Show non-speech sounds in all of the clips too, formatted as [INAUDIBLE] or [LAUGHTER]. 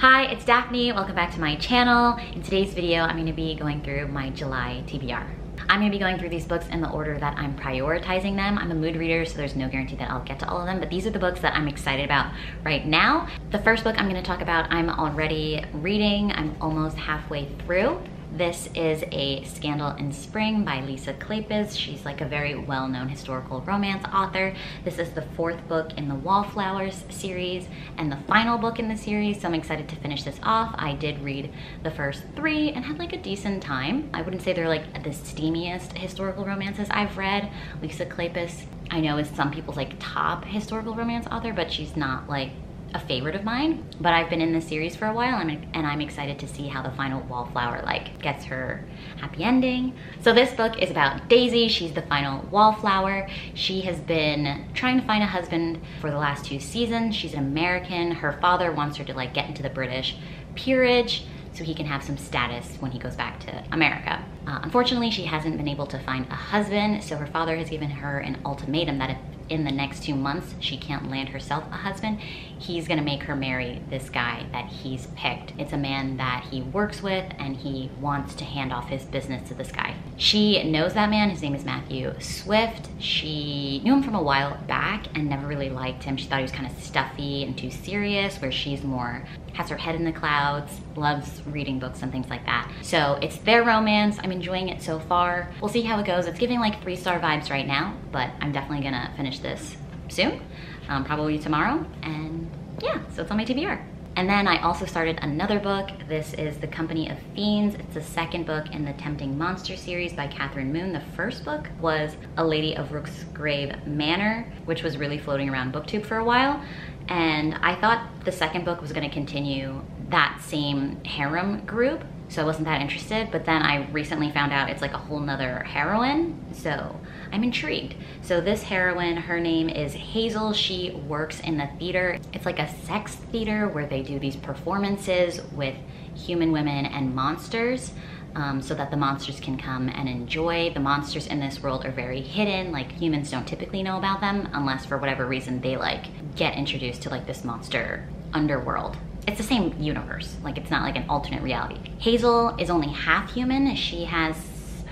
Hi, it's Daphne. Welcome back to my channel. In today's video, I'm gonna be going through my July TBR. I'm gonna be going through these books in the order that I'm prioritizing them. I'm a mood reader, so there's no guarantee that I'll get to all of them, but these are the books that I'm excited about right now. The first book I'm gonna talk about, I'm already reading. I'm almost halfway through. This is a Scandal in Spring by Lisa Kleypas. She's like a very well-known historical romance author. This is the fourth book in the Wallflowers series and the final book in the series, so I'm excited to finish this off. I did read the first three and had like a decent time. I wouldn't say they're like the steamiest historical romances I've read. Lisa Kleypas, I know is some people's like top historical romance author, but she's not like a favorite of mine, but I've been in this series for a while and I'm excited to see how the final wallflower like gets her happy ending. So this book is about Daisy. She's the final wallflower. She has been trying to find a husband for the last two seasons. She's an American. Her father wants her to like get into the British peerage so he can have some status when he goes back to America. Uh, unfortunately, she hasn't been able to find a husband, so her father has given her an ultimatum that if in the next two months she can't land herself a husband, he's gonna make her marry this guy that he's picked. It's a man that he works with and he wants to hand off his business to this guy. She knows that man, his name is Matthew Swift. She knew him from a while back and never really liked him. She thought he was kind of stuffy and too serious, where she's more, has her head in the clouds, loves reading books and things like that. So it's their romance. I'm enjoying it so far. We'll see how it goes. It's giving like three star vibes right now, but I'm definitely gonna finish this soon, um, probably tomorrow. And yeah, so it's on my TBR. And then I also started another book. This is The Company of Fiends. It's the second book in the Tempting Monster series by Catherine Moon. The first book was A Lady of Rooksgrave Manor, which was really floating around booktube for a while. And I thought the second book was gonna continue that same harem group, so I wasn't that interested. But then I recently found out it's like a whole nother heroine, so I'm intrigued. So this heroine, her name is Hazel. She works in the theater. It's like a sex theater where they do these performances with human women and monsters. Um, so that the monsters can come and enjoy. The monsters in this world are very hidden, like humans don't typically know about them unless for whatever reason they like get introduced to like this monster underworld. It's the same universe, like it's not like an alternate reality. Hazel is only half human. She has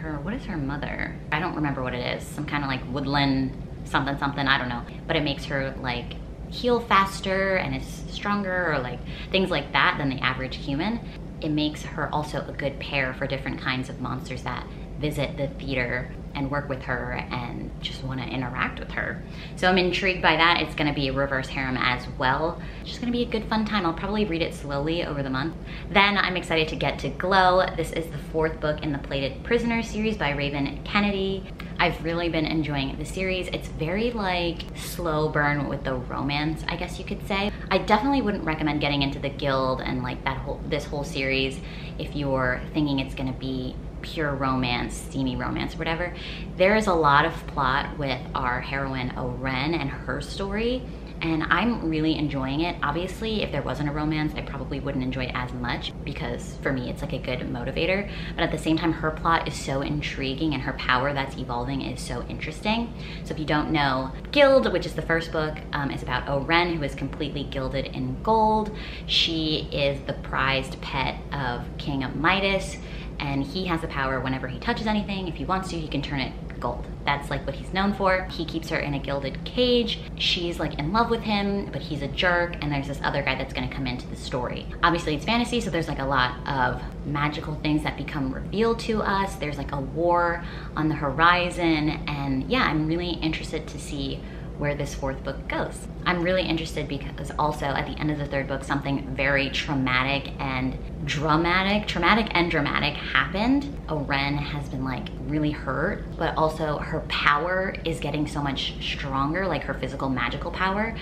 her, what is her mother? I don't remember what it is. Some kind of like woodland something something, I don't know. But it makes her like heal faster and is stronger or like things like that than the average human. It makes her also a good pair for different kinds of monsters that visit the theater and work with her and just want to interact with her. So I'm intrigued by that. It's going to be a reverse harem as well. It's just going to be a good fun time. I'll probably read it slowly over the month. Then I'm excited to get to Glow. This is the fourth book in the Plated Prisoner series by Raven Kennedy. I've really been enjoying the series. It's very like slow burn with the romance, I guess you could say. I definitely wouldn't recommend getting into the Gild and like that whole this whole series if you're thinking it's gonna be pure romance, steamy romance, whatever. There is a lot of plot with our heroine Auren and her story and I'm really enjoying it. Obviously, if there wasn't a romance, I probably wouldn't enjoy it as much because for me, it's like a good motivator. But at the same time, her plot is so intriguing and her power that's evolving is so interesting. So if you don't know, Gild, which is the first book, um, is about Auren, who is completely gilded in gold. She is the prized pet of King of Midas and he has the power whenever he touches anything, if he wants to, he can turn it gold. That's like what he's known for. He keeps her in a gilded cage. She's like in love with him, but he's a jerk, and there's this other guy that's gonna come into the story. Obviously it's fantasy, so there's like a lot of magical things that become revealed to us. There's like a war on the horizon, and yeah, I'm really interested to see where this fourth book goes. I'm really interested because also at the end of the third book, something very traumatic and dramatic, traumatic and dramatic happened. Auren has been like really hurt, but also her power is getting so much stronger, like her physical magical power.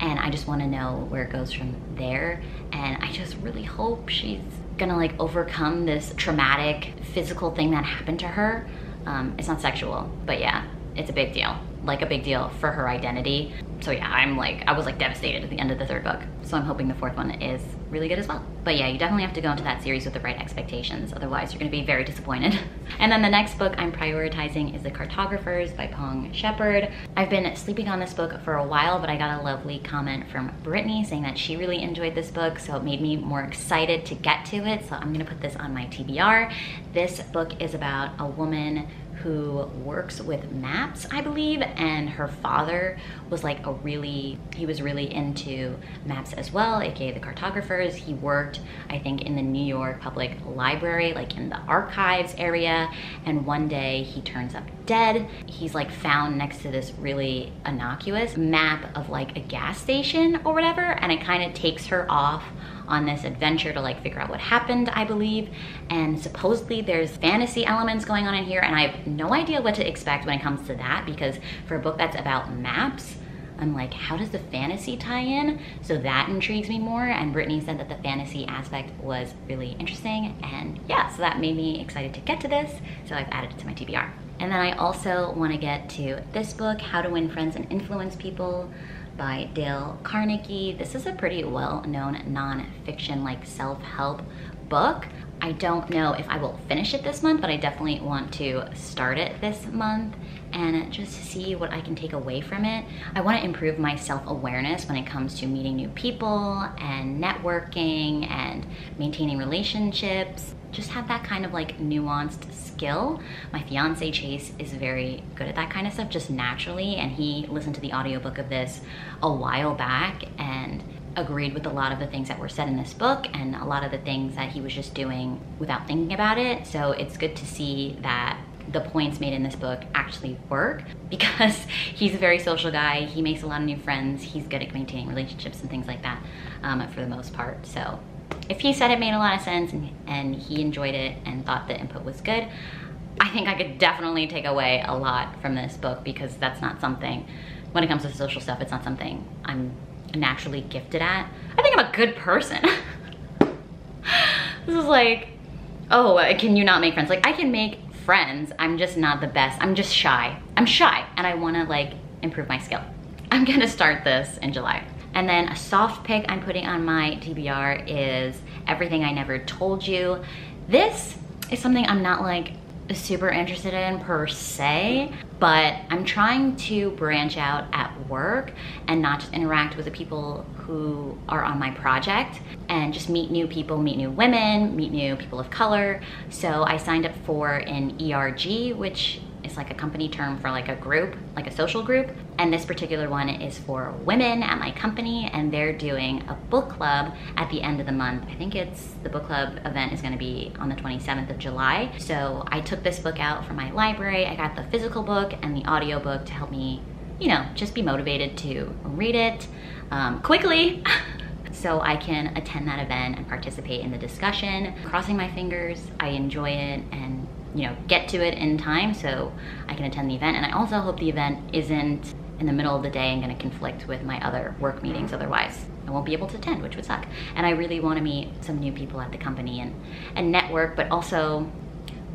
And I just wanna know where it goes from there. And I just really hope she's gonna like overcome this traumatic physical thing that happened to her. Um, it's not sexual, but yeah, it's a big deal. like a big deal for her identity. So yeah, I'm like, I was like devastated at the end of the third book. So I'm hoping the fourth one is really good as well. But yeah, you definitely have to go into that series with the right expectations. Otherwise, you're gonna be very disappointed. [LAUGHS] and then the next book I'm prioritizing is The Cartographers by Peng Shepherd. I've been sleeping on this book for a while, but I got a lovely comment from Brittany saying that she really enjoyed this book, so it made me more excited to get to it. So I'm gonna put this on my TBR. This book is about a woman who works with maps, I believe, and her father was like a really, he was really into maps as well, aka the cartographers. He worked, I think, in the New York Public Library, like in the archives area, and one day he turns up dead. He's like found next to this really innocuous map of like a gas station or whatever, and it kind of takes her off on this adventure to like figure out what happened, I believe. And supposedly there's fantasy elements going on in here and I have no idea what to expect when it comes to that because for a book that's about maps, I'm like, how does the fantasy tie in? So that intrigues me more. And Brittany said that the fantasy aspect was really interesting. And yeah, so that made me excited to get to this. So I've added it to my TBR. And then I also want to get to this book, How to Win Friends and Influence People by Dale Carnegie. This is a pretty well-known nonfiction like self-help book. I don't know if I will finish it this month, but I definitely want to start it this month and just see what I can take away from it. I want to improve my self-awareness when it comes to meeting new people and networking and maintaining relationships just have that kind of like nuanced skill. My fiance Chase is very good at that kind of stuff just naturally and he listened to the audiobook of this a while back and agreed with a lot of the things that were said in this book and a lot of the things that he was just doing without thinking about it. So it's good to see that the points made in this book actually work [LAUGHS] because he's a very social guy. He makes a lot of new friends. He's good at maintaining relationships and things like that um, for the most part. So if he said it made a lot of sense and, and he enjoyed it and thought the input was good, I think I could definitely take away a lot from this book because that's not something, when it comes to social stuff, it's not something I'm naturally gifted at. I think I'm a good person. [LAUGHS] this is like, oh, uh, can you not make friends? Like I can make friends, I'm just not the best. I'm just shy. I'm shy and I wanna like improve my skill. I'm gonna start this in July. And then a soft pick I'm putting on my TBR is Everything I Never Told You. This is something I'm not like super interested in per se, but I'm trying to branch out at work and not just interact with the people who are on my project and just meet new people, meet new women, meet new people of color. So I signed up for an ERG, which like a company term for like a group, like a social group. And this particular one is for women at my company and they're doing a book club at the end of the month. I think it's, the book club event is gonna be on the 27th of July. So I took this book out from my library. I got the physical book and the audio book to help me, you know, just be motivated to read it um, quickly. [LAUGHS] so I can attend that event and participate in the discussion. Crossing my fingers, I enjoy it and you know, get to it in time so I can attend the event. And I also hope the event isn't in the middle of the day and gonna conflict with my other work meetings otherwise. I won't be able to attend, which would suck. And I really wanna meet some new people at the company and, and network, but also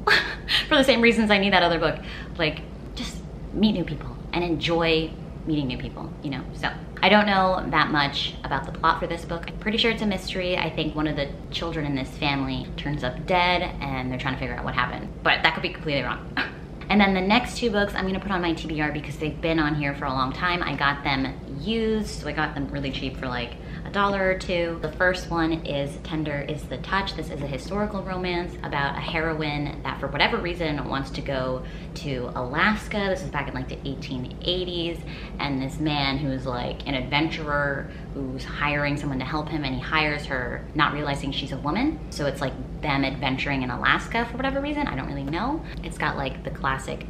[LAUGHS] for the same reasons I need that other book, like just meet new people and enjoy meeting new people, you know, so. I don't know that much about the plot for this book. I'm pretty sure it's a mystery. I think one of the children in this family turns up dead and they're trying to figure out what happened. But that could be completely wrong. [LAUGHS] and then the next two books I'm gonna put on my TBR because they've been on here for a long time. I got them used, so I got them really cheap for like dollar or two. The first one is Tender is the Touch. This is a historical romance about a heroine that for whatever reason wants to go to Alaska. This is back in like the 1880s. And this man who's like an adventurer who's hiring someone to help him and he hires her not realizing she's a woman. So it's like them adventuring in Alaska for whatever reason. I don't really know. It's got like the classic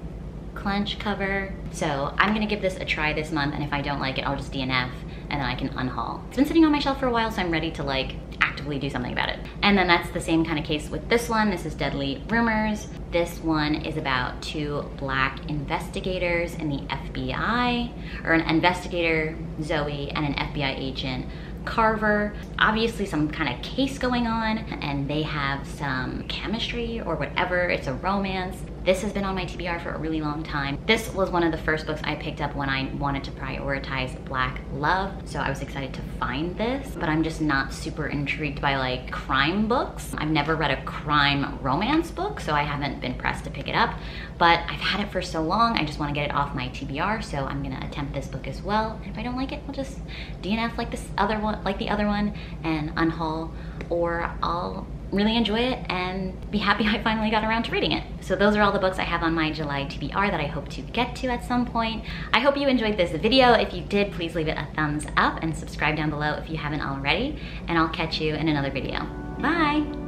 clench cover. So I'm gonna give this a try this month and if I don't like it, I'll just DNF and then I can unhaul. It's been sitting on my shelf for a while, so I'm ready to like actively do something about it. And then that's the same kind of case with this one. This is Deadly Rumors. This one is about two black investigators in the FBI, or an investigator, Zoe, and an FBI agent, Carver. Obviously some kind of case going on and they have some chemistry or whatever. It's a romance This has been on my TBR for a really long time. This was one of the first books I picked up when I wanted to prioritize black love. So I was excited to find this, but I'm just not super intrigued by like crime books. I've never read a crime romance book, so I haven't been pressed to pick it up, but I've had it for so long, I just wanna get it off my TBR, so I'm gonna attempt this book as well. And if I don't like it, I'll just DNF like this other one, like the other one and unhaul, or I'll really enjoy it and be happy [LAUGHS] I finally got around to reading it. So those are all the books I have on my July TBR that I hope to get to at some point. I hope you enjoyed this video. If you did, please leave it a thumbs up and subscribe down below if you haven't already. And I'll catch you in another video. Bye!